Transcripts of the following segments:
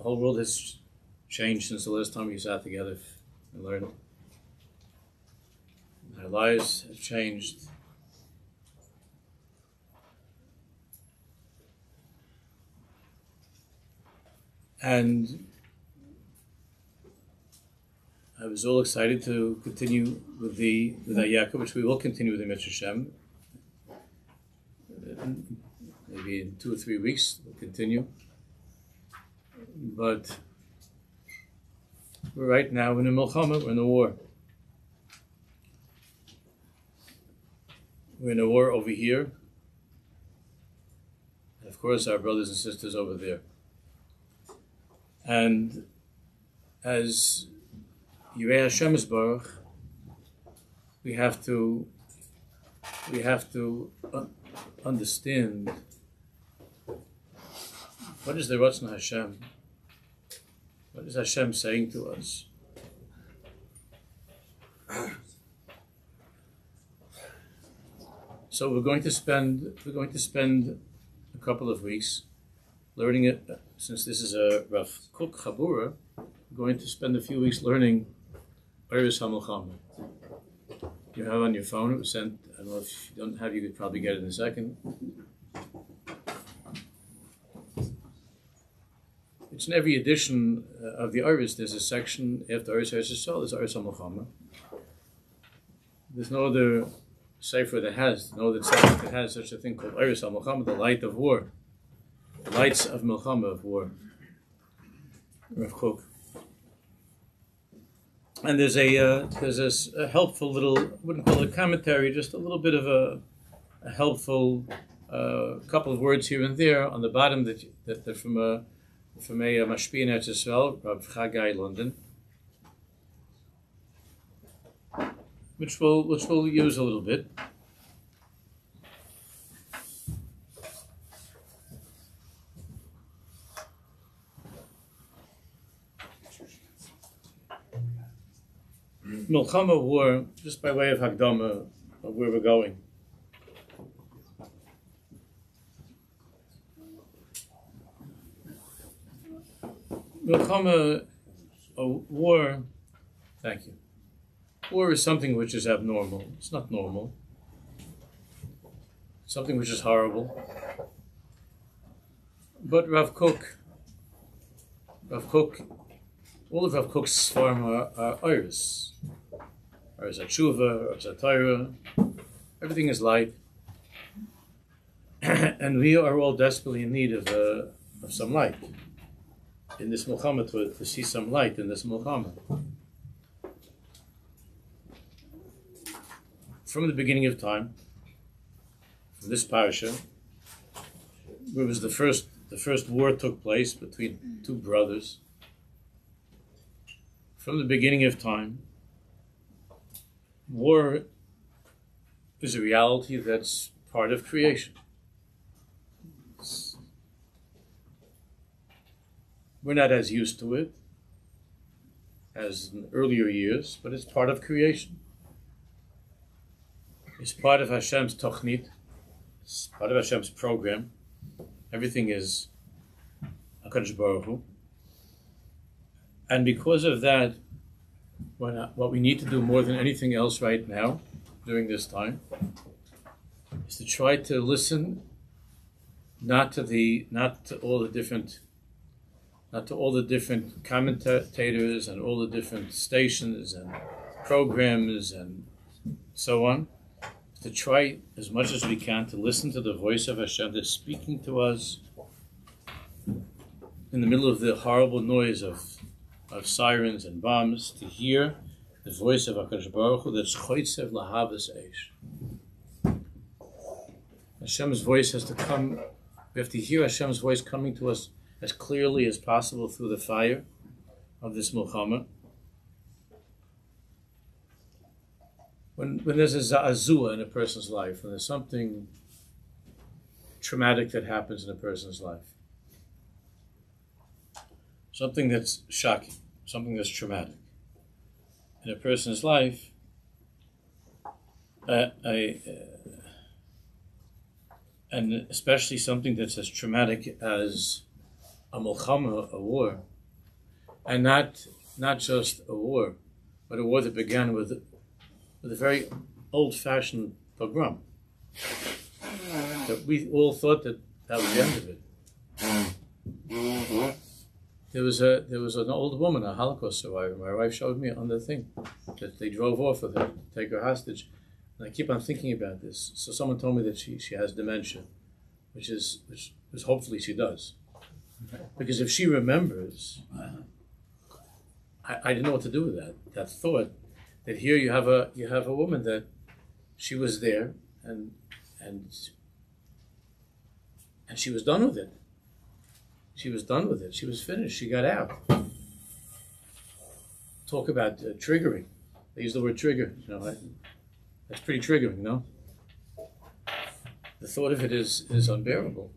the whole world has changed since the last time we sat together and learned. Our lives have changed. And I was all excited to continue with the with Ayaka, which we will continue with the Mitzvah Shem. Maybe in two or three weeks we'll continue. But we're right now in a milchama, we're in a war. We're in a war over here. And of course, our brothers and sisters over there. And as Yirei Hashem is Baruch, we have to we have to understand what is the Ratzon Hashem. What is Hashem saying to us? So we're going to spend we're going to spend a couple of weeks learning it. Since this is a Rav Kook Chabura, we're going to spend a few weeks learning Oros HaMilchama. You have on your phone. It was sent. I don't know if you don't have. You could probably get it in a second. It's in every edition uh, of the Oros. There's a section after Oros Yisrael. There's Oros HaMilchama. There's no other sefer that has no other sefer that has such a thing called Oros HaMilchama, the light of war, the lights of Milchama of war. Rav Kook. And there's a uh, there's a, a, helpful little I wouldn't call it commentary, just a little bit of a, a helpful uh, couple of words here and there on the bottom that that, that from a from me, a mashpia in Eretz Rav Chagai London, which we'll which we'll use a little bit. Milchama war, just by way of Hagdama, of where we're going. Milchama, a war, thank you. War is something which is abnormal. It's not normal. Something which is horrible. But Rav Kook, Rav Kook, all of Rav Kook's form are, are oros. Oros HaTeshuva, Oros HaTorah. Everything is light. and we are all desperately in need of, uh, of some light in this milchama to, to see some light in this milchama. From the beginning of time, from this parasha, where was the first the first war took place between two brothers. From the beginning of time, war is a reality that's part of creation. We're not as used to it as in earlier years, but it's part of creation. It's part of Hashem's tochnit. It's part of Hashem's program. Everything is Hakadosh Baruch Hu. And because of that, uh, what we need to do more than anything else right now, during this time, is to try to listen, not to the, not to all the different not to all the different commentators and all the different stations and programs and so on, to try as much as we can to listen to the voice of Hashem that's speaking to us in the middle of the horrible noise of, of sirens and bombs, to hear the voice of HaKadosh Baruch Hu that's choitzev lahavas eish. Hashem's voice has to come, we have to hear Hashem's voice coming to us as clearly as possible through the fire of this milchama. When, when there's a za'azua in a person's life, when there's something traumatic that happens in a person's life, something that's shocking, something that's traumatic in a person's life, uh, I, uh, and especially something that's as traumatic as a milchama, a war, and not not just a war, but a war that began with with a very old-fashioned pogrom. That we all thought that that was the end of it. There was a there was an old woman, a Holocaust survivor. My wife showed me on the thing that they drove off with her to take her hostage. And I keep on thinking about this. So someone told me that she, she has dementia, which is which, which hopefully she does. Because if she remembers, I, I didn't know what to do with that. That thought that here you have a you have a woman that she was there and and and she was done with it. She was done with it. She was finished. She got out. Talk about uh, triggering. They use the word trigger. You know, that, that's pretty triggering, no? The thought of it is is unbearable.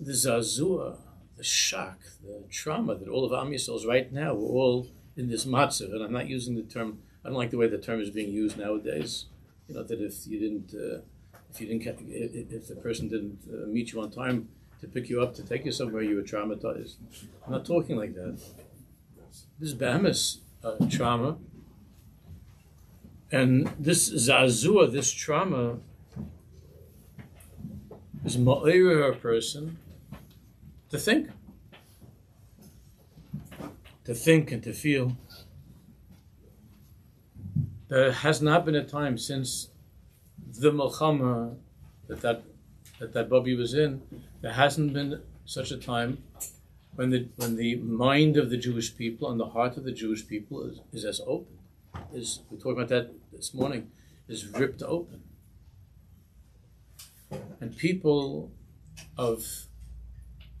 The zazua, the shock, the trauma that all of Am Yisrael's right now, we're all in this matzav, and I'm not using the term. I don't like the way the term is being used nowadays. You know that if you didn't, uh, if you didn't, if the person didn't uh, meet you on time to pick you up to take you somewhere, you were traumatized. I'm not talking like that. This is Bahamas uh, trauma, and this zazua, this trauma, is ma'ira a person to think to think and to feel. There has not been a time since the Milchama that that, that, that Bobby was in, there hasn't been such a time when the, when the mind of the Jewish people and the heart of the Jewish people is, is as open. Is, we talked about that this morning, is ripped open. And people of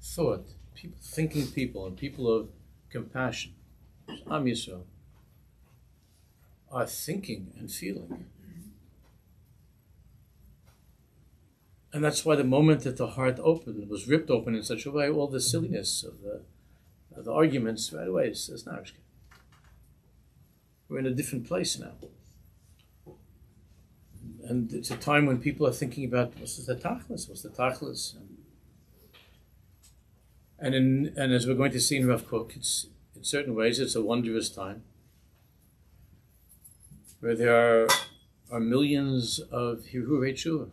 thought, people, thinking people, and people of compassion, Am Yisrael, are thinking and feeling. And that's why the moment that the heart opened, was ripped open in such a way, all the silliness of the, of the arguments right away says, no, we're in a different place now. And it's a time when people are thinking about what's the tachlis, what's the tachlis, and and in and as we're going to see in Rav it's in certain ways it's a wondrous time where there are are millions of Hirhurei Tshuva.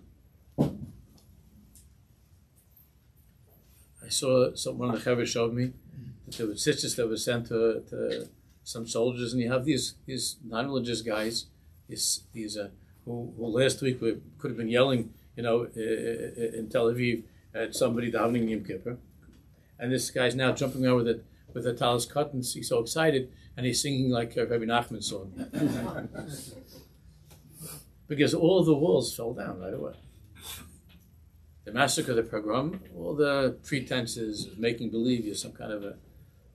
I saw some, one of the Chavir showed me that there were sisters that were sent to, to some soldiers, and you have these these non-religious guys, these these uh, who, who last week were, could have been yelling, you know, in Tel Aviv at somebody davening Yom Kippur and this guy's now jumping around with it with a talis cut, and he's so excited, and he's singing like uh, Rabbi Nachman's song. because all the walls fell down right away. The massacre, of the pogrom, all the pretenses of making believe you're some kind of a,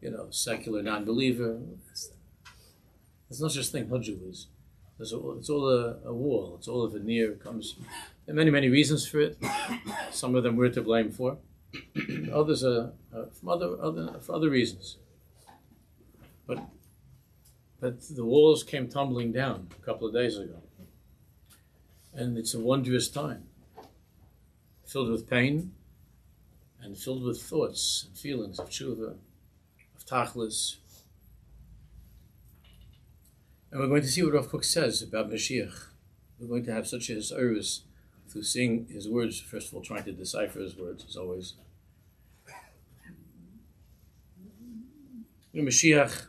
you know, secular non-believer. It's not just thing, Jew is. It's all, it's all a, a, wall. It's all a veneer. It comes. There are many, many reasons for it. Some of them we're to blame for. Others are uh, from other, other for other reasons. But but the walls came tumbling down a couple of days ago, and it's a wondrous time, filled with pain, and filled with thoughts and feelings of tshuva, of tachlis. And we're going to see what Rav says about Mashiach. We're going to have such a through seeing his words, first of all, trying to decipher his words, as always, you know, Mashiach,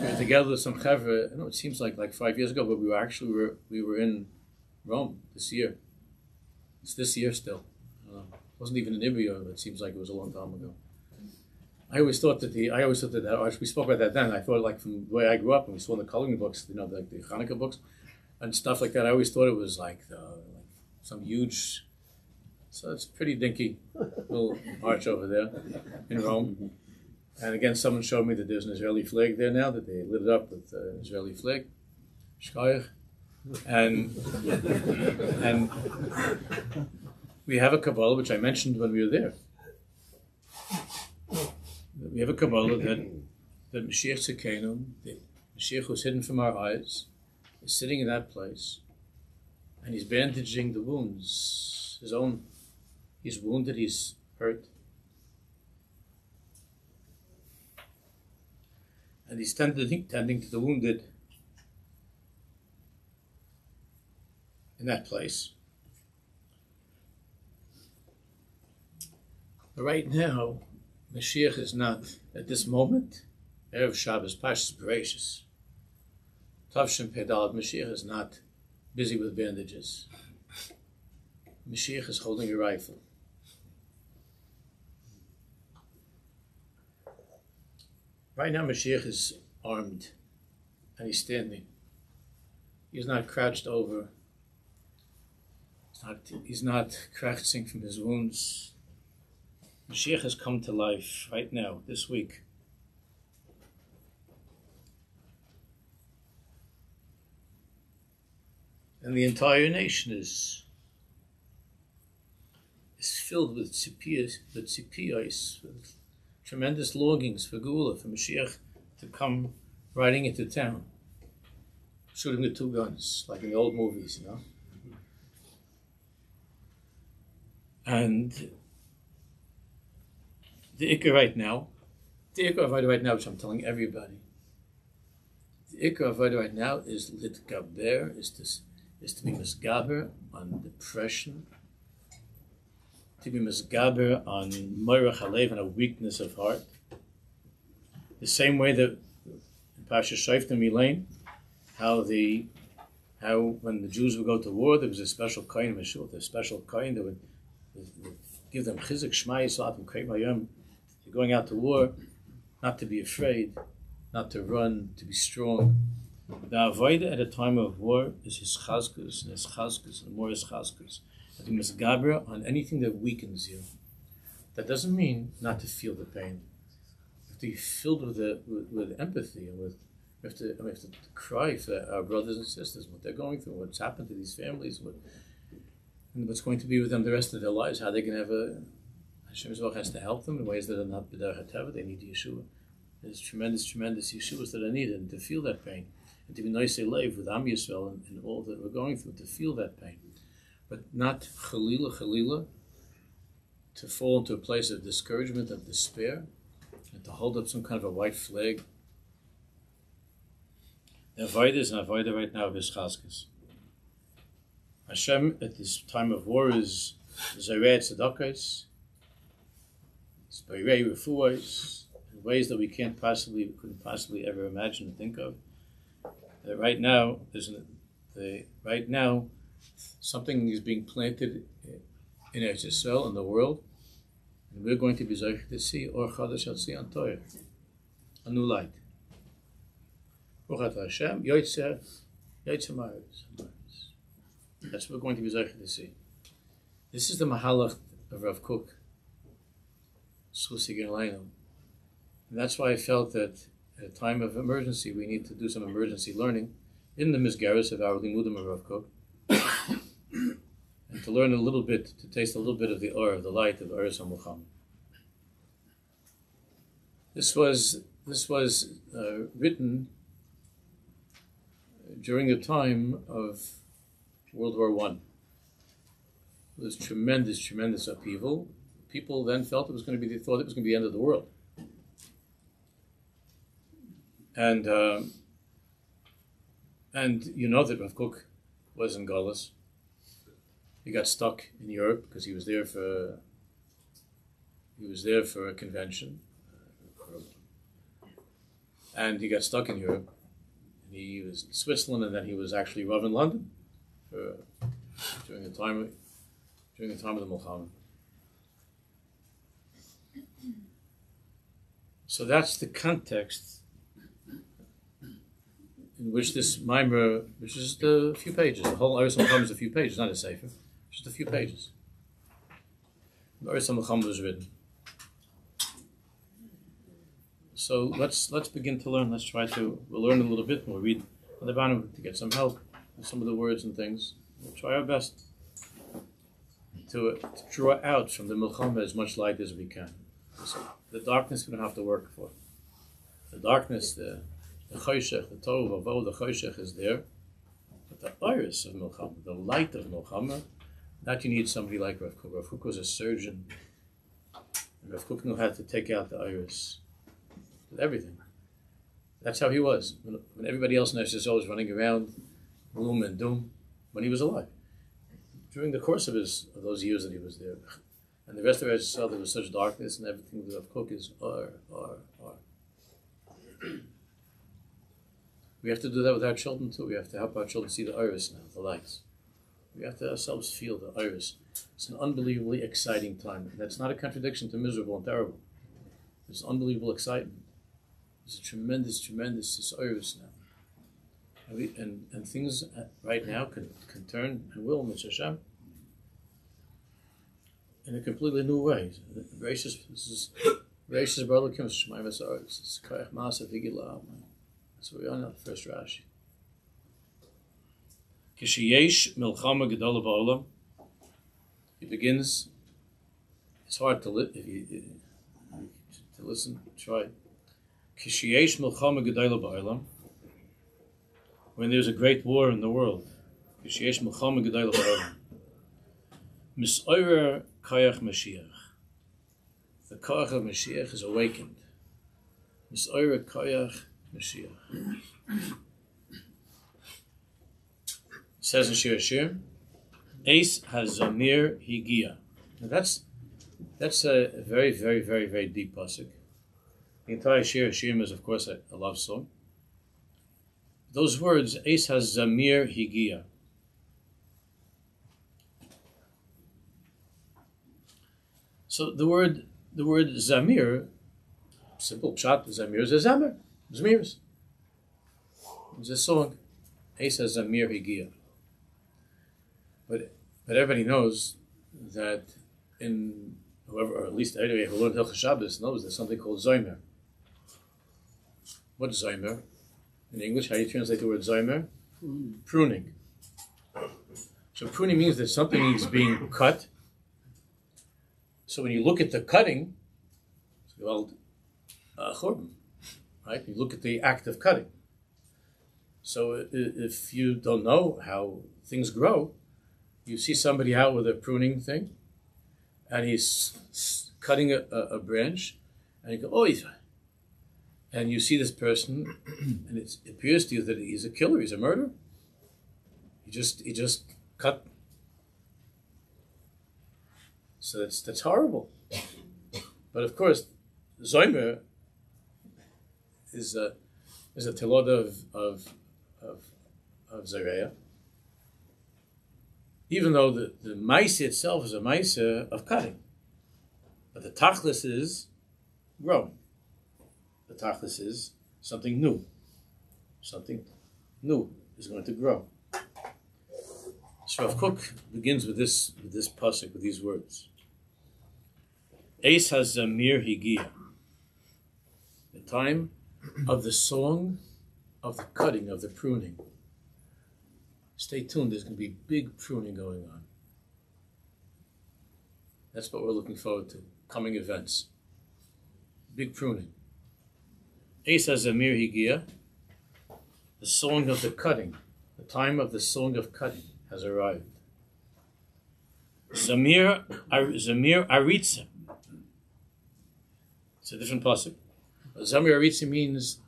we were together with some chevra. I know it seems like like five years ago, but we were actually we were, we were in Rome this year. It's this year still. Uh, it wasn't even in but it seems like it was a long time ago. I always thought that the I always thought that, that we spoke about that then. I thought like from the way I grew up and we saw in the coloring books, you know, like the, Hanukkah books and stuff like that. I always thought it was like, the, like some huge so it's pretty dinky little arch over there in Rome. And again, someone showed me that there's an Israeli flag there now, that they lit it up with uh, Israeli flag. Shkoyach. And, and we have a Kabbalah, which I mentioned when we were there. We have a Kabbalah that, that Mashiach Tzekenu, the Mashiach who's hidden from our eyes, is sitting in that place, and he's bandaging the wounds his own, he's wounded, he's hurt. And he's tending, tending to the wounded in that place. Right now, Mashiach is not, at this moment, Erev Shabbos, Pashas Bereshis. Tavshin Pedal, Mashiach is not busy with bandages. Mashiach is holding a rifle. Right now, Mashiach is armed and he's standing. He's not crouched over. He's not, he's not crouching from his wounds. Mashiach has come to life right now, this week. And the entire nation is is filled with tzipiyas, with tzipiyas, with tremendous longings for Gula, for Mashiach to come riding into town, shooting with two guns, like in the old movies, you know. And the Ikka right now, the Ikka of right now, which I'm telling everybody, the Ikka of right now is litgaber, is to, is to be misgaber on depression, to be misgaber on moirach halev and a weakness of heart. The same way that Pasha Shaiftim Elaine, how the how when the Jews would go to war, there was a special kind of a special kind that would, would give them chizik shmai yisrael and kreit mayim. They're going out to war, not to be afraid, not to run, to be strong. The avoida at a time of war is his chazkus and his chazkus and more his chazkus must gabra on anything that weakens you. That doesn't mean not to feel the pain. You have to be filled with, the, with, with empathy and with we have, to, we have to cry for our brothers and sisters, what they're going through, what's happened to these families, what, and what's going to be with them the rest of their lives, how they can have a Hashem has to help them in ways that are not b'der hateva. They need Yeshua. There's tremendous, tremendous Yeshuas that are needed, and to feel that pain, and to be nice live with Am Yisrael and, and all that we're going through, to feel that pain but not chalila chalila to fall into a place of discouragement of despair and to hold up some kind of a white flag. The avodah is an avodah right now of his. Hashem at this time of war is zayred tzedakos, spayrei refuos, in ways that we can't possibly, couldn't possibly ever imagine and think of. That right now, there's an, the, right now, something is being planted in Eretz Yisrael in the world, and we're going to be zeichet to see Or Chadash Al a new light. Ruchat Hashem. That's what we're going to be zeichet to see. This is the Mahalach of Rav Kook, Schusi And that's why I felt that at a time of emergency, we need to do some emergency learning in the Misgaris of our Limudim of Rav Kook and to learn a little bit, to taste a little bit of the of the light of Eretz Muhammad. This was this was uh, written during the time of World War One. It was tremendous, tremendous upheaval. People then felt it was going to be. They thought it was going to be the end of the world. And um, and you know that Rav Kook was in Gullus. He got stuck in Europe because he was there for he was there for a convention, and he got stuck in Europe. And he was in Switzerland, and then he was actually Rav in London for, during the time during the time of the Mulchama. So that's the context in which this mimer, which is just a few pages, the whole Oros is a few pages, not a sefer, just a few pages. The Oros was written. So let's let's begin to learn. Let's try to we'll learn a little bit. We'll read on the bottom to get some help with some of the words and things. We'll try our best to, to draw out from the Milchama as much light as we can. So the darkness we don't have to work for. The darkness, the the choshech, the tov, although the choshech is there, but the oros of Milchama, the light of Milchama, That you need somebody like Rav Kook. Rav Kook was a surgeon. And Rav Kook knew how to take out the oros with everything. That's how he was. When, when everybody else in SSO was running around, gloom and doom, when he was alive. During the course of his of those years that he was there. And the rest of SSO, there was such darkness and everything that Rav Kook is, or, or, or. We have to do that with our children too. We have to help our children see the oros now, the lights. We have to ourselves feel the oros. It's an unbelievably exciting time. And that's not a contradiction to miserable and terrible. There's unbelievable excitement. There's a tremendous, tremendous oros now. And, we, and, and things right now can, can turn and will, Mitzvah Hashem, in a completely new way. Gracious, this is gracious brother. It's Masa Vigilah. So we are not the first Rashi. Kishiyesh milchama gedola ba'olam. He begins. It's hard to li- if you, to listen. Try. Kishiyesh milchama gedola ba'olam. When there's a great war in the world. Kishiyesh milchama gedola ba'olam. Misoyer kayach Mashiach. The kayach of Mashiach is awakened. Misoyer kayach Mashiach. says in Shir Shir, Ace has Zamir Higia. Now that's that's a very, very, very, very deep pasuk. The entire Shir Shir is, of course, a, a, love song. Those words, Ace has Zamir Higia. So the word, the word Zamir, simple pshat, Zamir is a Zamir, Zamirs. It's a song. Has Zamir Higia. But but everybody knows that in whoever, or at least anyway, who learned Hilchah Shabbos knows there's something called Zoymer. What's Zoymer? In English, how do you translate the word Zoymer? Pruning. Pruning. So pruning means that something is being cut. So when you look at the cutting, it's called uh, churban, right? You look at the act of cutting. So if you don't know how things grow, you see somebody out with a pruning thing, and he's cutting a, a, branch, and you go, oh, he's and you see this person, and it appears to you that he's a killer, he's a murderer. He just he just cut. So that's that's horrible. But of course, Zoimer is a is a telod of of of, of Zareya even though the, the mice itself is a mice of cutting. But the tachlis is growing. The tachlis is something new. Something new is going to grow. So Rav Kook begins with this with this pasuk with these words. Ace has zamir higia. The time of the song of the cutting of the pruning stay tuned. There's going to be big pruning going on. That's what we're looking forward to. Coming events. Big pruning. Asa Zamir Higia, the song of the cutting, the time of the song of cutting has arrived. Zamir, Zamir Aritza. It's a different pasuk. Zamir Aritza means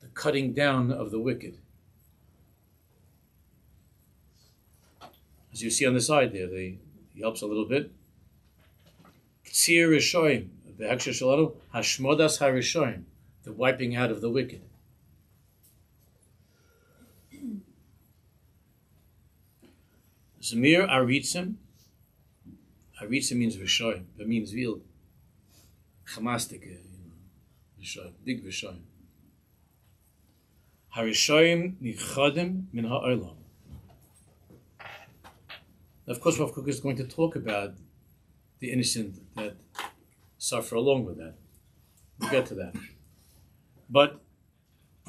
the cutting down of the wicked. As you see on the side there, the, he helps a little bit. Ktsir Rishoim, the Heksha Shalanu, Hashmodas HaRishoim, the wiping out of the wicked. Zamir Aritzim, Aritzim means Rishoim, it means real Chamastik, uh, Harishoim Nichadim Min Ha'olam. Of course, Rav Kook is going to talk about the innocent that suffer along with that. We'll get to that. But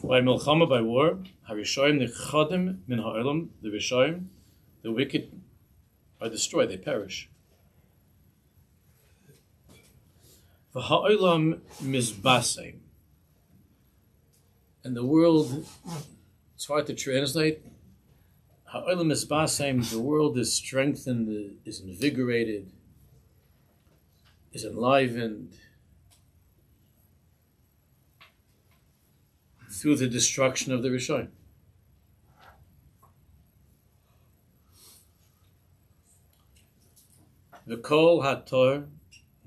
by milchama, by war, harishoyim nechadim min ha'olam, the rishoyim, the wicked are destroyed, they perish. V'ha'olam mizbasem. And the world, it's hard to translate. Ha'olam is the world is strengthened, is invigorated, is enlivened through the destruction of the Rishon. The kol hator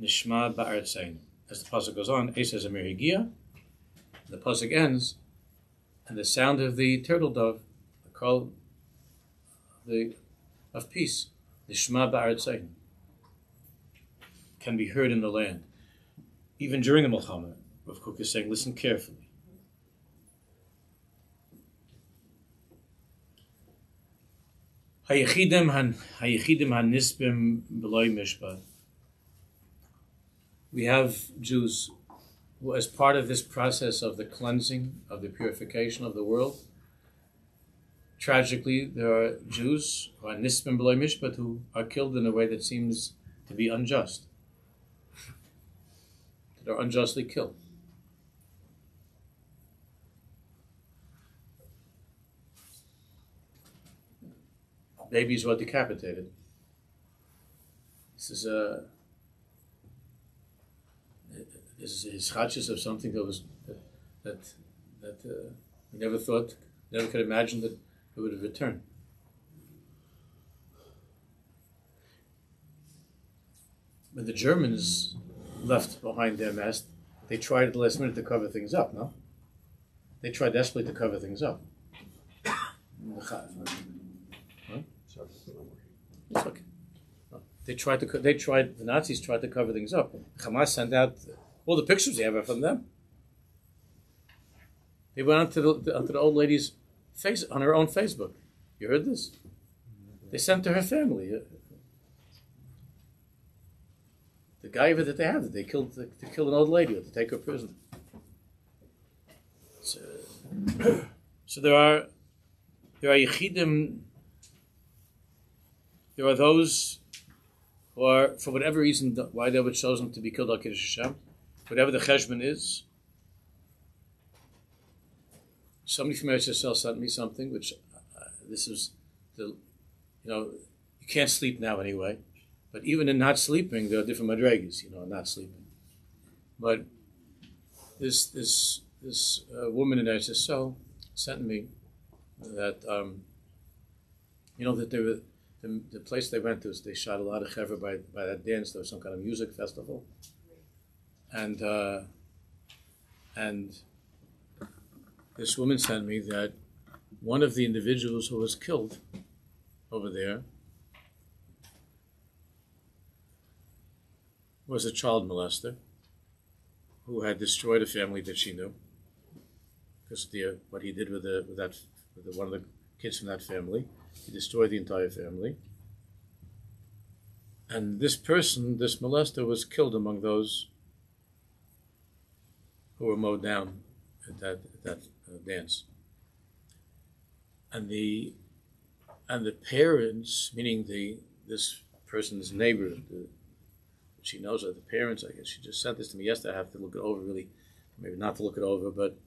nishma ba'artzein. As the pasuk goes on, Esas Amir Higia. The pasuk ends, and the sound of the turtle dove, the call the, of peace, the Shema Ba'aretzain, can be heard in the land. Even during the Milchama, Rav Kook is saying, listen carefully. Hayechidim hanisbim beloy mishpat. We have Jews who, as part of this process of the cleansing, of the purification of the world, tragically, there are Jews who are nisbim beloy mishpat who are killed in a way that seems to be unjust. That are unjustly killed. babies were decapitated. This is a is his of something that was that that uh, we never thought, never could imagine that it would have returned. When the Germans left behind their mess, they tried at the last minute to cover things up. No, they tried desperately to cover things up. It's okay. They tried to. They tried. The Nazis tried to cover things up. Hamas sent out all the pictures they have from them. They went onto the onto the old lady's face on her own Facebook. You heard this? They sent to her family. Uh, the guy that they had, that they killed to kill an old lady or to take her prisoner. So, so there are there are yichidim there are those who are, for whatever reason, why they were chosen to be killed al Kiddush Hashem, whatever the cheshbon is. Somebody from Eretz Yisrael sent me something, which uh, this is the, you know, you can't sleep now anyway. But even in not sleeping, there are different madregas, you know, not sleeping. But this this this uh, woman in Eretz Yisrael sent me that um, you know that there were the, the place they went to, they shot a lot of chevra by, by that dance. There was some kind of music festival. And, uh, and this woman sent me that one of the individuals who was killed over there was a child molester who had destroyed a family that she knew because the, what he did with, the, with that with the, one of the kids from that family he destroyed the entire family. And this person, this molester, was killed among those who were mowed down at that, at that uh, dance. And the and the parents, meaning the this person's neighbor, the, she knows are the parents. I guess she just sent this to me yesterday. I have to look it over really, maybe not to look it over, but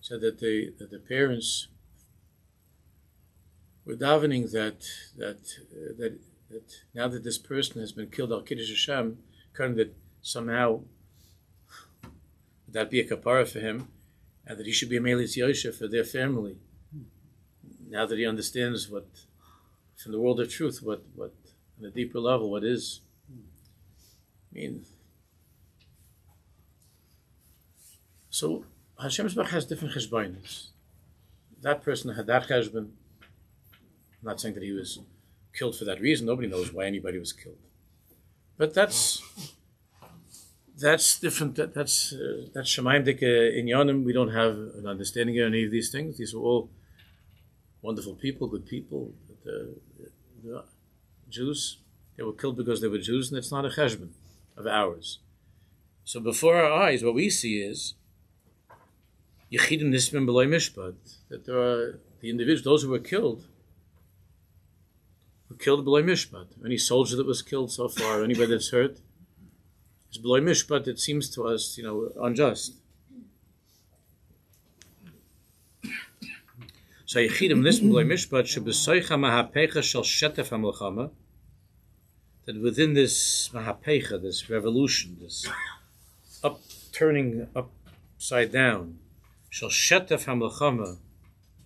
said that the that the parents we're davening that that uh, that that now that this person has been killed al kiddush Hashem, kind that somehow that be a kapara for him, and that he should be a melis yosha for their family. Now that he understands what, from the world of truth, what what on a deeper level, what is. I mean, so Hashem has different cheshbonis. That person had that cheshbon I'm not saying that he was killed for that reason. Nobody knows why anybody was killed. But that's that's different. That, that's uh, that's Shemaim in Yonim. We don't have an understanding of any of these things. These are all wonderful people, good people. The, the Jews, they were killed because they were Jews, and it's not a cheshbon of ours. So before our eyes, what we see is Yechidim Nisbim Beloy Mishpat, that there are the individuals, those who were killed, who killed Beloy Mishpat. Any soldier that was killed so far, anybody that's hurt, is Beloy Mishpat. It seems to us, you know, unjust. So Yechidim listen b'loy mishpat shebesoicha mahapecha shel shetef hamilchama that within this mahapecha, this revolution, this upturning upside down, shel shetef hamilchama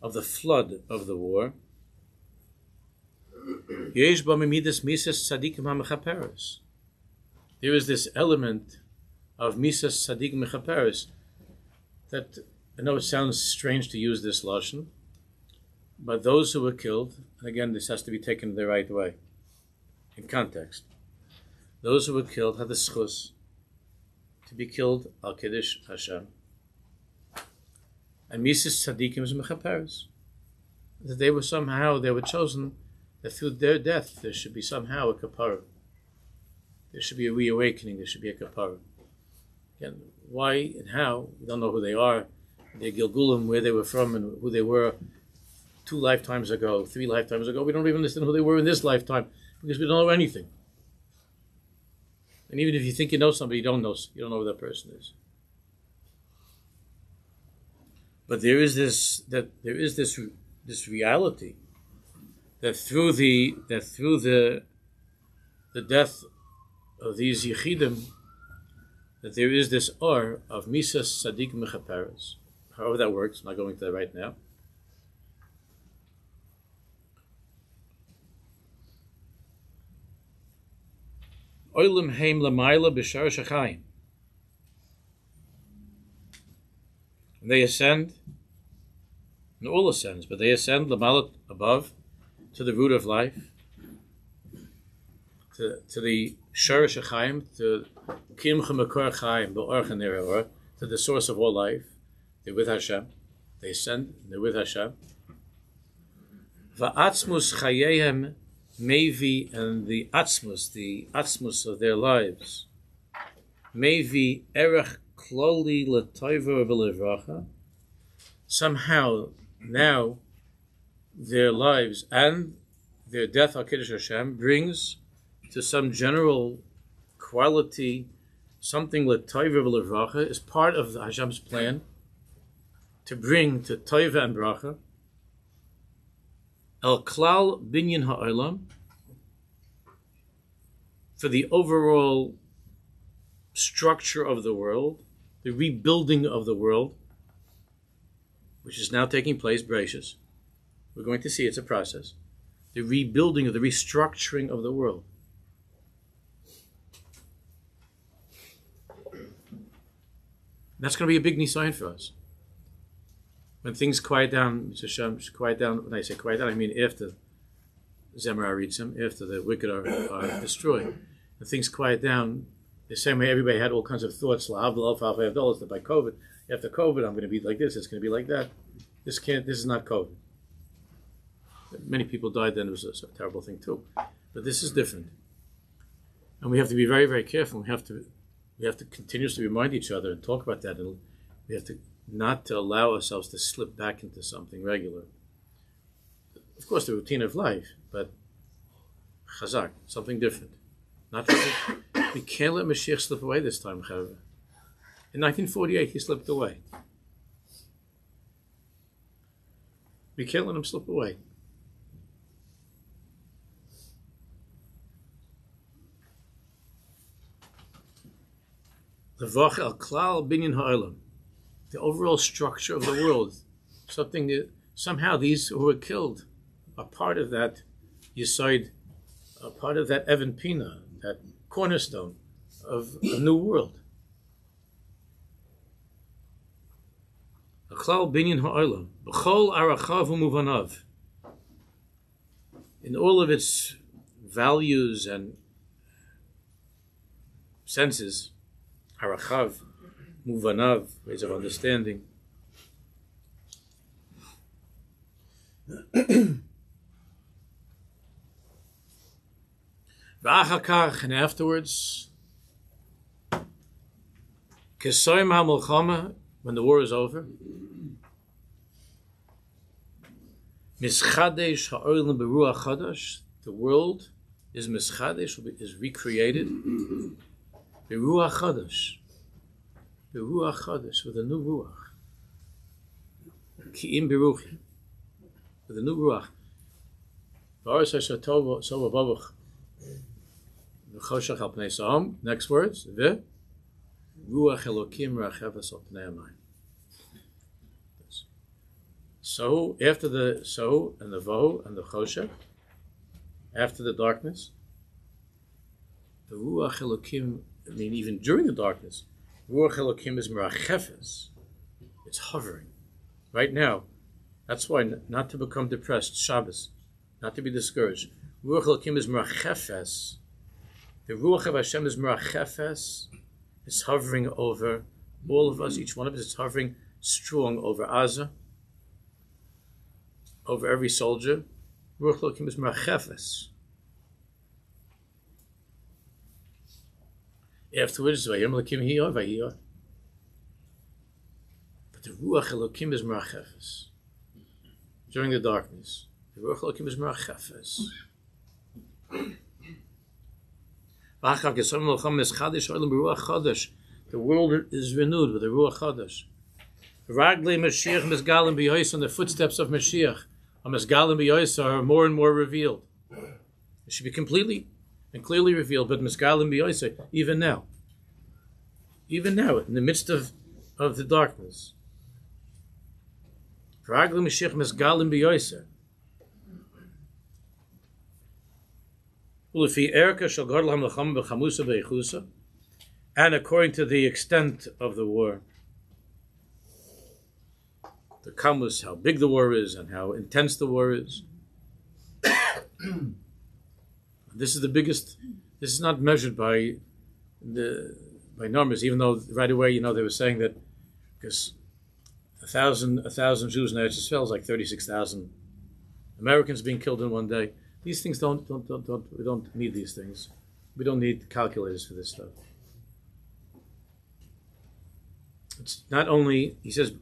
of the flood of the war, yesh b'mimidas misas tzadikim hamachaperes. There is this element of misas tzadikim mechaperes that I know it sounds strange to use this lashon, but those who were killed, and again, this has to be taken the right way, in context. Those who were killed had the schus to be killed al kiddush Hashem, and Mises tzaddikim is mechaperes. That they were somehow they were chosen that through their death there should be somehow a kapara. There should be a reawakening. There should be a kapara. Again, why and how we don't know who they are, their gilgulim, where they were from, and who they were two lifetimes ago, three lifetimes ago. We don't even understand who they were in this lifetime because we don't know anything. And even if you think you know somebody, you don't know you don't know who that person is. But there is this that there is this this reality that through the that through the the death of these yichidim that there is this or of misas sadik mechaperes. However that works, I'm not going to that right now. Oilim heim lamaila b'shar shachayim. They ascend, and all ascends, but they ascend lamaila above to the root of life, to, to the shar shachayim, to kim chamakor b'orchanir to the source of all life. They're with Hashem. They send. they're with Hashem. Va'atzmus chayehem Mevi and the Atzmus, the Atzmus of their lives, Mevi Erech Kloli Latoiva V'Levracha, somehow now their lives and their death Kiddush Hashem brings to some general quality something Latoiva V'Levracha is part of Hashem's plan to bring to Toiva and Bracha El Klal Binyan Ha'olam for the overall structure of the world, the rebuilding of the world, which is now taking place, gracious. We're going to see it's a process. The rebuilding of the restructuring of the world. That's going to be a big sign for us when things quiet down, Hashem, quiet down. When I say quiet down, I mean after Zemra reads them, after the wicked are, are destroyed, and things quiet down. The same way everybody had all kinds of thoughts, that by COVID, after COVID, I'm going to be like this. It's going to be like that. This can't. This is not COVID. Many people died then. It was a, a terrible thing too, but this is different, and we have to be very, very careful. We have to, we have to continuously remind each other and talk about that, and we have to not to allow ourselves to slip back into something regular. Of course, the routine of life, but chazak, something different. Not we can't let Mashiach slip away this time, however. In 1948, he slipped away. We can't let him slip away. Al Klal Binyan Ha'olam the overall structure of the world. Something that somehow these who were killed are part of that Yisoid, are part of that Evan Pina, that cornerstone of a new world. Binyan ha'olam, b'chol arachav u'muvanav. In all of its values and senses, arachav, muvanav, ways of understanding. and afterwards, Kesoim HaMelchama, when the war is over, Mischadesh Ha'olim Beruach Chadash, the world is Mischadesh, is recreated, Beruach Chadash, the Ruach Chodesh, with a new Ruach. Ki'im Beruchim. with a new ruach. V'aris Hashem tov sova bavuch. V'choshach al pnei. Next words. Ve. Ruach Elokim rachevas al amayim. So after the so and the vo and the choshech, after the darkness, the ruach elokim. I mean, even during the darkness, ruach elokim is merachefes. It's hovering. Right now, that's why not to become depressed. Shabbos, not to be discouraged. Ruach elokim is merachefes. The ruach of Hashem is merachefes. It's hovering over all of us. Each one of us. It's hovering strong over Aza over every soldier. Ruach Elokim is merachefes. Afterwards. But the Ruach Elokim is merachefes. During the darkness, the Ruach Elokim is Chadash. The world is renewed with the Ruach Chadash. Raglei Mashiach Mizgalim B'Yois on the footsteps of Mashiach. Mizgalim B'Yois are more and more revealed. It should be completely and clearly revealed, but Mizgalim B'Yois, even now, even now, in the midst of, of the darkness. B'Echusa. And according to the extent of the war, the kamus, how big the war is and how intense the war is. This is the biggest. This is not measured by the by numbers, even though right away you know they were saying that because a thousand a thousand Jews in Eretz Yisrael is like thirty six thousand Americans being killed in one day. These things don't don't don't, don't we don't need these things. We don't need calculators for this stuff. It's not only he says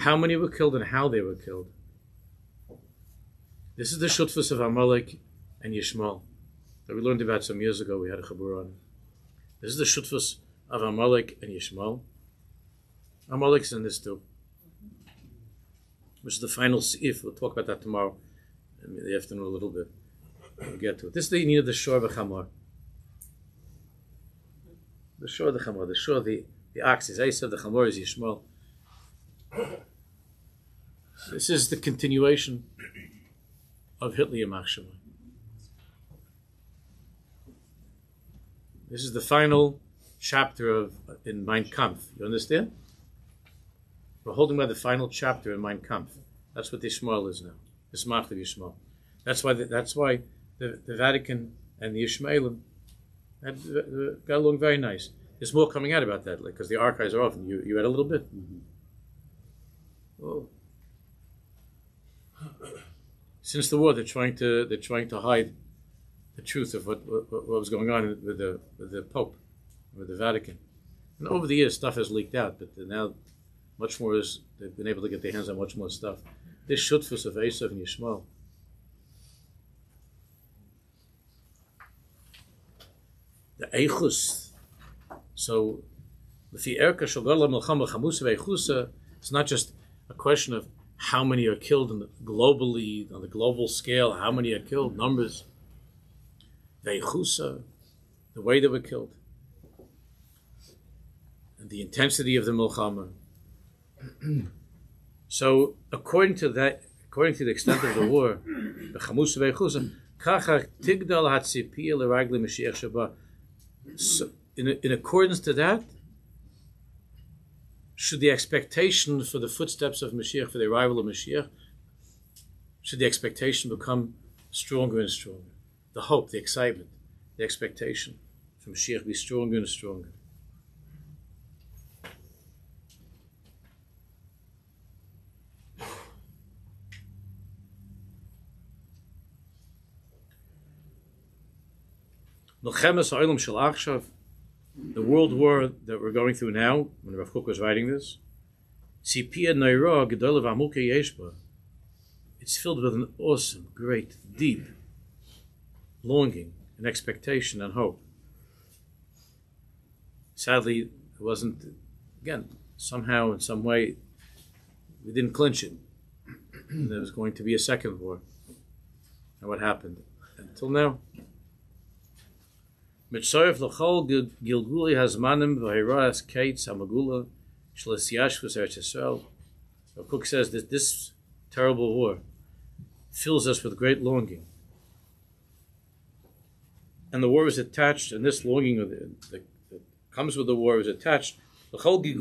how many were killed and how they were killed. This is the shutfus of Amalek and Yishmael that we learned about some years ago. We had a chabur on. This is the shutfus of Amalek and Yishmael. Amalek's in this too, which is the final if. We'll talk about that tomorrow in the afternoon a little bit. We'll get to it. This is the need of the shore of Chamor. The shore of the Chamor, the shore of the the ox is Esav, the Chamor is Yishmael. This is the continuation of Hitler Yamach This is the final chapter of in Mein Kampf. You understand? We're holding by the final chapter in Mein Kampf. That's what the Yishmael is now. The Smach of Yishmael. That's why. The, that's why the, the Vatican and the Ishmaelim had, uh, got along very nice. There's more coming out about that, because like, the archives are open. You you read a little bit. Mm-hmm. Oh. Since the war, they're trying to they're trying to hide the truth of what what, what was going on with the with the Pope, with the Vatican. And over the years, stuff has leaked out, but now much more is they've been able to get their hands on much more stuff. This shutfus of Esav and Yishmael. The Eichus. So, the Erka Shogalam Milchama Chamusa Eichusa, it's not just a question of how many are killed the, globally, on the global scale, how many are killed, numbers. Veichusa, the way they were killed, and the intensity of the Milchama. so, according to that, according to the extent of the war, the Chamusa Veichusa, Tigdal Mashiach. So, in, in accordance to that, should the expectation for the footsteps of Mashiach, for the arrival of Mashiach, should the expectation become stronger and stronger? The hope, the excitement, the expectation for Mashiach be stronger and stronger. the world war that we're going through now, when Rav Kook was writing this, it's filled with an awesome, great, deep longing and expectation and hope. Sadly, it wasn't, again, somehow, in some way, we didn't clinch it. there was going to be a second war. And what happened? Until now. Mitzoyev l'chol gilguli hazmanim v'hiras kates hamagula shles yashvus Eretz Yisrael. Kook says that this terrible war fills us with great longing. And the war is attached, and this longing of the, the, that comes with the war is attached. All the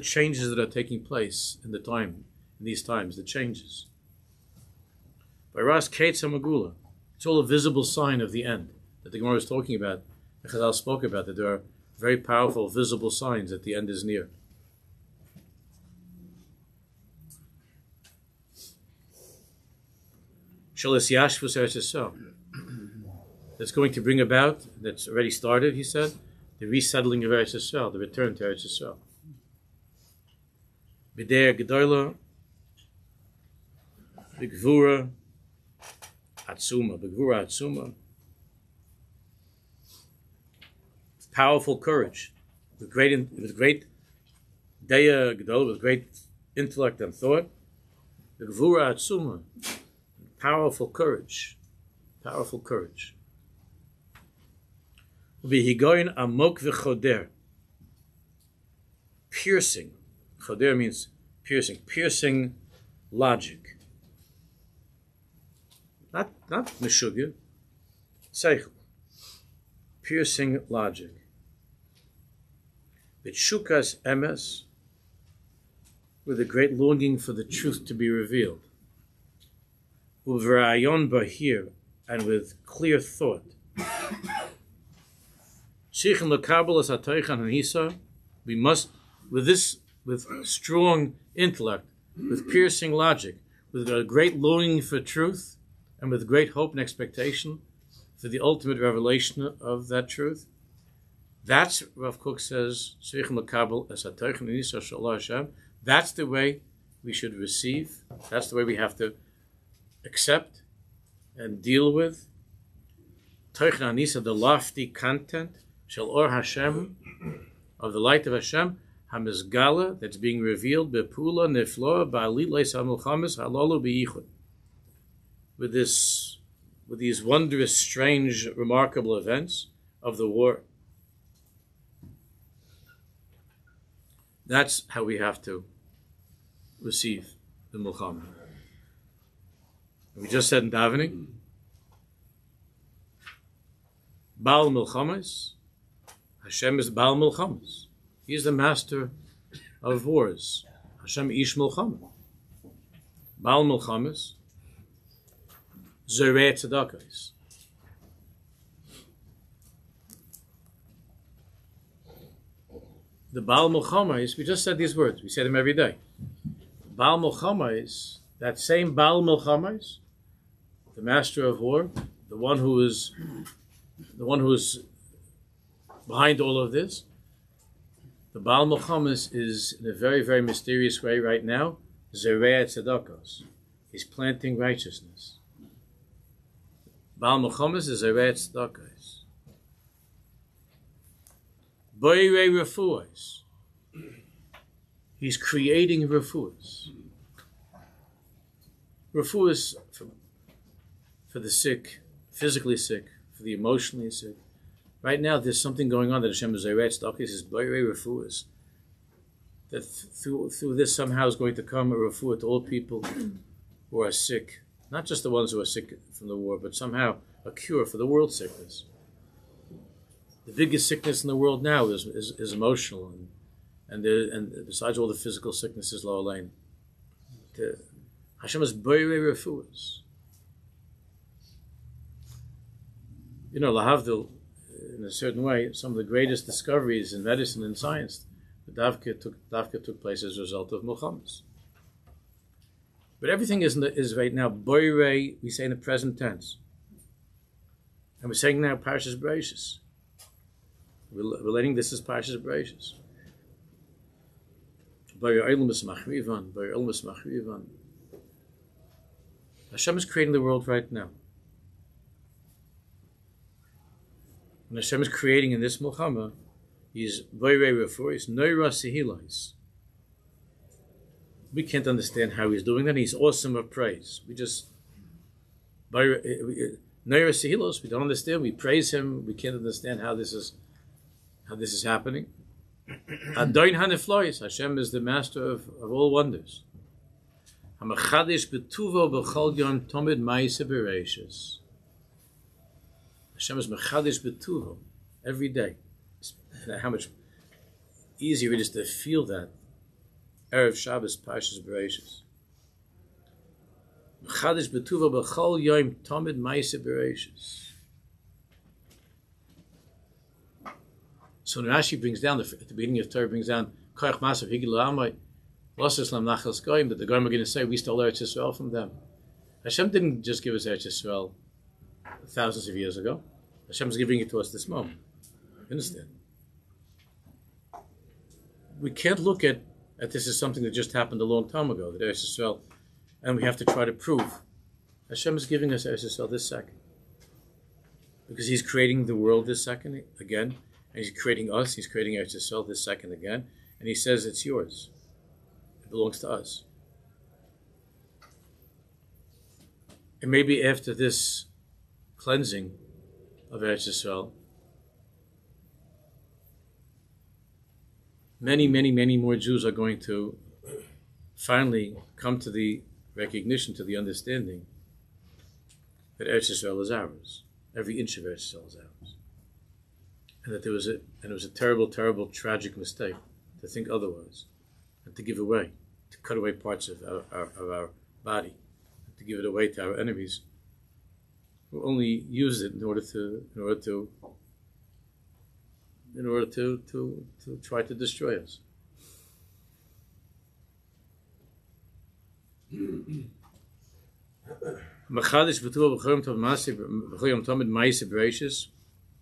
changes that are taking place in the time, in these times, the changes. V'hiras kates hamagula. It's all a visible sign of the end that the Gemara was talking about. The Chazal spoke about that there are very powerful, visible signs that the end is near. Shalis Yashvus Eretz That's going to bring about, that's already started, he said, the resettling of Eretz Yisrael, the return to Eretz Yisrael. B'der Gedoyla, B'gvura, Atzuma, B'gvura Atzuma, powerful courage, with great, with great Deya Gedol, with great intellect and thought, B'gvura Atzuma, powerful courage, powerful courage. V'higoyin amok v'choder, piercing. Choder means piercing, piercing logic. Not not meshugya, seichel. Piercing logic. V'tshukas emes, with a great longing for the truth to be revealed uvrayon bahir, and with clear thought. We must, with this, with strong intellect, with piercing logic, with a great longing for truth, and with great hope and expectation for the ultimate revelation of that truth. That's Rav Kook says. Sichem lekabel as ha'toych hananisa. That's the way we should receive. That's the way we have to accept and deal with. Teichna Nisa, the lofty content, Shel Or Hashem, of the light of Hashem, Hamizgala, that's being revealed, Bepula Nefloa, Ba'alit Leis HaMilchamis, Halolu Be'ichud. With this, with these wondrous, strange, remarkable events of the war. That's how we have to receive the Milchama. We just said in davening, Baal Milchamas, Hashem is Baal Milchamas. He is the master of wars. Hashem Ish Milchama. Baal Milchamas, Zerei Tzedakais. The Baal Milchama we just said these words, we say them every day. Baal Milchama is that same Baal Milchama the master of war, the one who is the one who is behind all of this. The Baal Milchamas is in a very, very mysterious way right now, Zerei Tzedakos. He's planting righteousness. Baal Milchamas is Zerei Tzedakos. Boire Refuas. He's creating refuas. Refuas, from for the sick, physically sick, for the emotionally sick. Right now, there's something going on that Hashem is Eretz Dakis is refuas. That through through this somehow is going to come a refuah to all people who are sick, not just the ones who are sick from the war, but somehow a cure for the world sickness. The biggest sickness in the world now is is, is emotional, and and there, and besides all the physical sicknesses, low lane. Hashem is refuas. you know, Lahavdil, in a certain way, some of the greatest discoveries in medicine and science, the Davka took, Davka took place as a result of milchama. But everything is, the, is right now, Boire, we say in the present tense. And we're saying now Parshas Bereshis. We're relating this as Parshas Bereshis. Hashem is creating the world right now. When Hashem is creating in this milchama, He's very, very refor, he's Noira Sihilais. We can't understand how he's doing that. He's awesome of praise. We just by uh, uh, Neira Sihilos, we don't understand. We praise him. We can't understand how this is how this is happening. Adoin Haneflois, Hashem is the master of, of all wonders. Hamachadish betuvo b'chol yom tomid ma'isa. Hashem is mechadish betuvo every day. Uh, how much easier it is to feel that Erev Shabbos Parshas Bereishis. Mechadish betuvo b'chol yom tomid ma'isa bereishis. So Rashi brings down the, at the beginning of Torah brings down Koyach Masav Higil Amay Los Islam Nachal Goyim that the Goyim are going to say we stole Eretz Yisrael from them. Hashem didn't just give us Eretz Yisrael thousands of years ago. Hashem is giving it to us this moment. You understand? We can't look at, at this as something that just happened a long time ago, that Eretz and we have to try to prove. Hashem is giving us Eretz this second. Because He's creating the world this second again and he's creating us, he's creating Eretz this second again, and he says it's yours. It belongs to us. And maybe after this cleansing of Eretz Yisrael, many, many, many more Jews are going to finally come to the recognition, to the understanding that Eretz Yisrael is ours. Every inch of Eretz Yisrael is ours and that there was a and it was a terrible, terrible, tragic mistake to think otherwise, and to give away, to cut away parts of our, our of our body, to give it away to our enemies, only use it in order to in order to in order to to, to try to destroy us.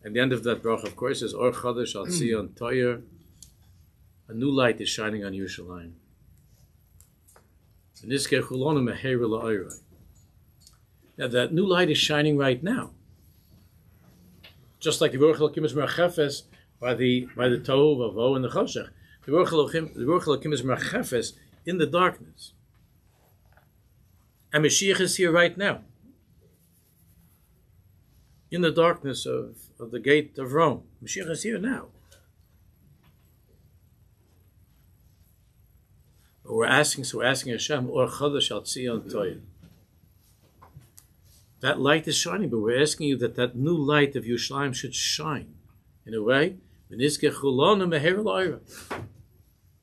And the end of that bracha, of course, is Or Chadash Al Tzion Toyer. A new light is shining on Yerushalayim. Now that new light is shining right now. Just like the Ruach Elohim is Merchefes by the by the Tohu Vavo and the Choshech. The Ruach Elohim, the Ruach Elohim is Merchefes in the darkness. And Mashiach is here right now in the darkness of, of the gate of Rome. Mashiach is here now. But we're asking, so we're asking Hashem, or Chodesh al Tzion Toyin. That light is shining, but we're asking you that that new light of Yerushalayim should shine in a way that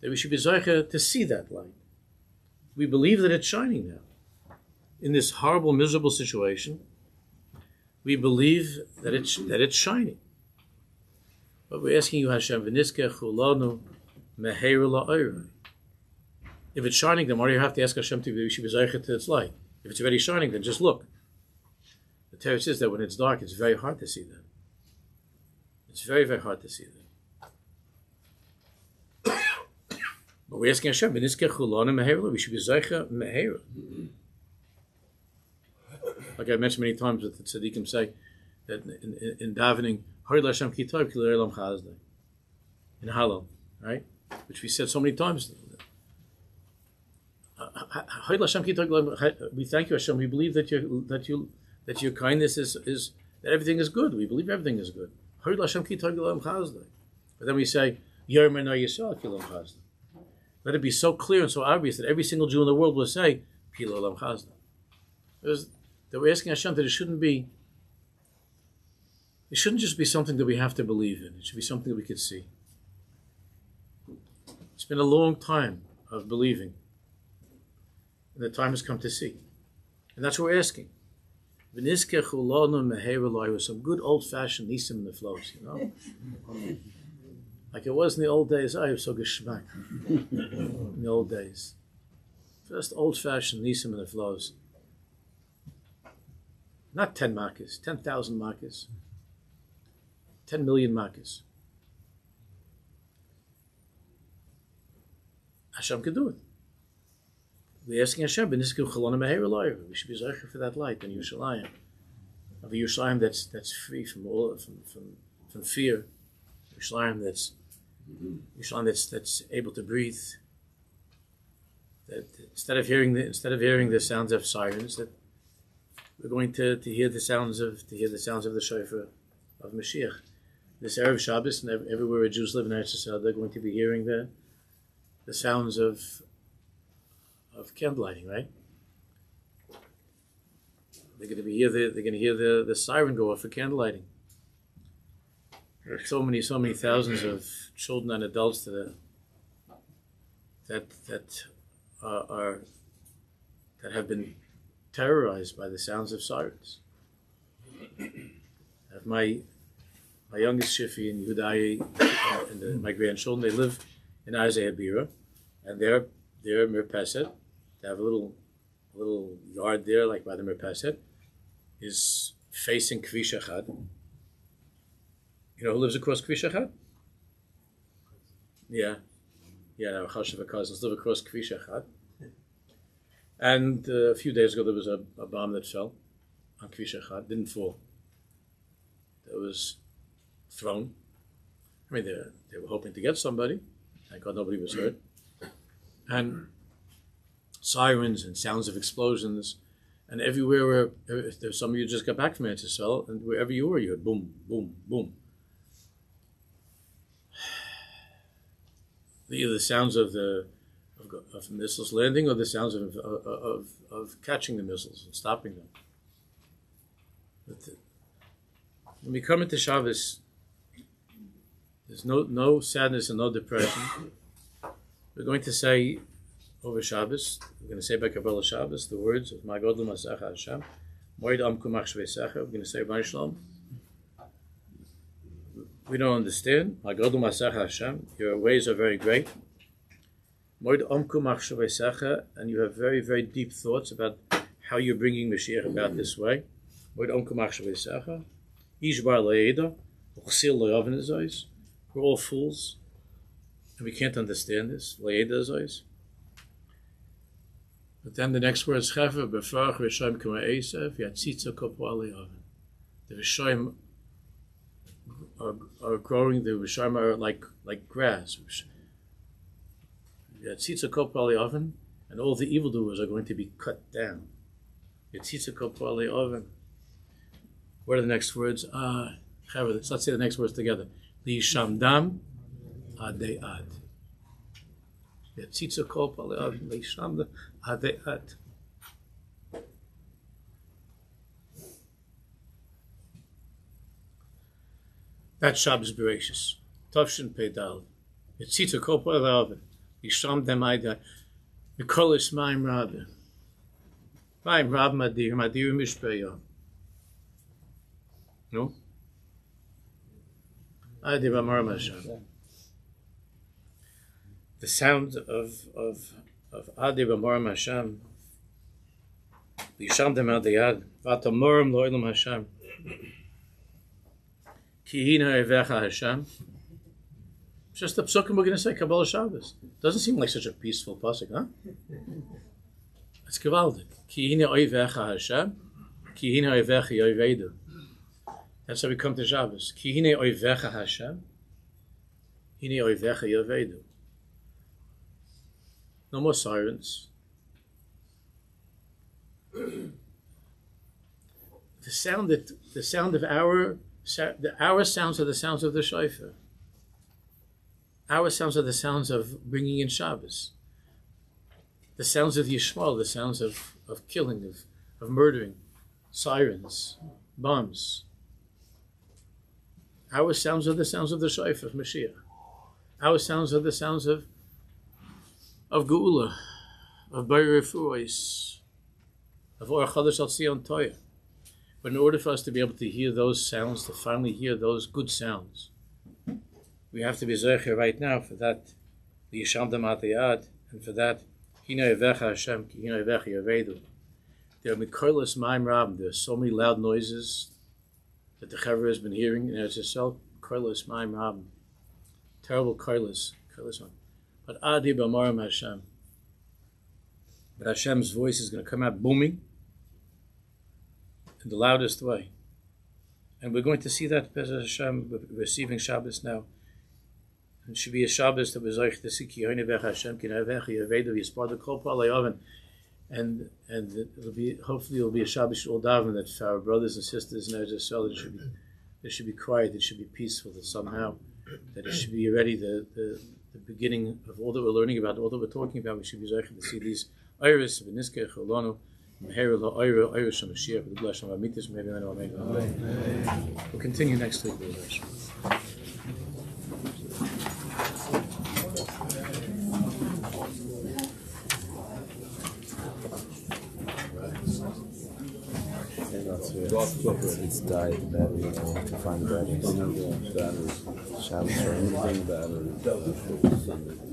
we should be zeicha to see that light. We believe that it's shining now. In this horrible, miserable situation, we believe that it's that it's shining. But we're asking you, Hashem, If it's shining, then why do you have to ask Hashem to be to its light? If it's already shining, then just look. Torah says that when it's dark, it's very hard to see them. It's very, very hard to see them. but we're asking Hashem, we should be zeicha mehera like I mentioned many times, with the tzaddikim say that in, in, in davening, Hari Lashem Kitov Kilaylam Chazdei, in Hallel, right? Which we said so many times. Uh, Kitov We thank you, Hashem. We believe that you that you that your kindness is is that everything is good. We believe everything is good. But then we say. Let it be so clear and so obvious that every single Jew in the world will say Chazdei that we're asking Hashem that it shouldn't be, it shouldn't just be something that we have to believe in. It should be something that we could see. It's been a long time of believing, and the time has come to see. And that's what we're asking. With some good old fashioned nisim in the flows, you know? like it was in the old days. I have so geschmack. in the old days. First old fashioned nisim in the flows. Not 10 markers, 10,000 markers, 10 million markers. Hashem can do it. We're asking Hashem, we should be zeicher for that light in Yerushalayim. Of a Yerushalayim that's, that's free from all from, from, from fear. Yerushalayim that's Yerushalayim that's, that's able to breathe. that instead of hearing the instead of hearing the sounds of sirens, that we're going to, to hear the sounds of to hear the sounds of the shofar of Mashiach. This erev Shabbos, and everywhere where Jews live in Eretz Yisrael, they're going to be hearing the the sounds of of candlelighting, right? They're going to be hear the, they're going to hear the, the siren go off for candlelighting. Are so many, so many thousands of children and adults that that that uh, are that have been terrorized by the sounds of sirens. My my youngest Shifi and Yudai and the, my grandchildren, they live in Isaiah Bira, and they're they're Mirpeset. They have a little little yard there, like by the Mirpeset, is facing Kvish Echad. You know who lives across Kvish Echad? Yeah, yeah, our Chashiva cousins live across Kvish Echad. And uh, a few days ago, there was a, a bomb that fell on Kvish Echad. Didn't fall. It was thrown. I mean, they, they were hoping to get somebody. Thank God nobody was hurt. And sirens and sounds of explosions. And everywhere where there's some of you just got back from Antisel, and wherever you were, you had boom, boom, boom. Either the sounds of the of, of missiles landing or the sounds of, of, of, of catching the missiles and stopping them. The, when we come into Shabbos, there's no, no sadness and no depression. We're going to say over Shabbos, we're going to say by Kabbalah Shabbos the words of My God Masacha Hashem. Moed Am Kumach Shvei We're going to say Ban Shalom. We don't understand. My God Masacha Hashem. Your ways are very great. Moed Am Kumach Shvei And you have very, very deep thoughts about how you're bringing Mashiach about this way. Moed Am Kumach Shvei Ish Bar Le'eda. Uchsil Le'oven Zois. We're all fools, and we can't understand this. But then the next word is Chefer, Befach, Rishayim Kama Esav, Yatzitza Oven. The Rishayim are, are growing, the Rishayim are like, like grass. Yatzitza Kopwali Oven, and all the evildoers are going to be cut down. Yatzitza Kopwali Oven. What are the next words? Ah, uh, let's say the next words together. Lishamdam ade ad. Yatzitza kol paleav lishamdam ade ad. That's Shabbos Bereshis. Tovshin Pedal. Paleav lishamdam ade. Mikolis Maim Rabbi. Maim Rab Madir, Madir. No? The sound of of of Adi B'Morim Hashem. Yishamtem Adiyad. V'atamorim Lo'ilam Hashem. Ki hina Evecha Hashem. Just the psukim we're going to say Kabbalah Shabbos. Doesn't seem like such a peaceful pasuk, huh? It's gewaldig. Ki hina Evecha Hashem. Ki hina Evecha Yovedu. That's how we come to Shabbos. Ki hine oivecha Hashem, hine oivecha Yavedu. No more sirens. the sound that the sound of our the our sounds are the sounds of the shofar. Our sounds are the sounds of bringing in Shabbos. The sounds of Yishmael, the sounds of, of killing, of, of murdering, sirens, bombs. Our sounds are the sounds of the Shaif of Mashiach. Our sounds are the sounds of of Geula, of Bayer of Or Chadash Al Sion Toya. But in order for us to be able to hear those sounds, to finally hear those good sounds, we have to be Zecher right now for that, the Yisham Damatayad, and for that, Hina Yevecha Hashem, Hina Yevecha Yavedu. There are Mikoilis Maim Rab, there are so many loud noises, that the Chaver has been hearing in Eretz Yisrael, Koilis Maim Rab. Terrible Koilis, Koilis one. But Adi B'Amarim Hashem. But Hashem's voice is going to come out booming in the loudest way. And we're going to see that Bezat Hashem receiving Shabbos now. And it should be a Shabbos that was like the Siki Hoinevech Hashem Kinavech Yavedu Yispar Kol Palayavan. And and it'll be hopefully it'll be a Shabbos all daven that our brothers and sisters in Israel it should be it should be quiet, it should be peaceful that somehow that it should be already the, the, the beginning of all that we're learning about, all that we're talking about, we should be zeichet to see these iris of Niske Cholonu. We'll continue next week. It's died battery. To find batteries. Shabbos or anything batteries.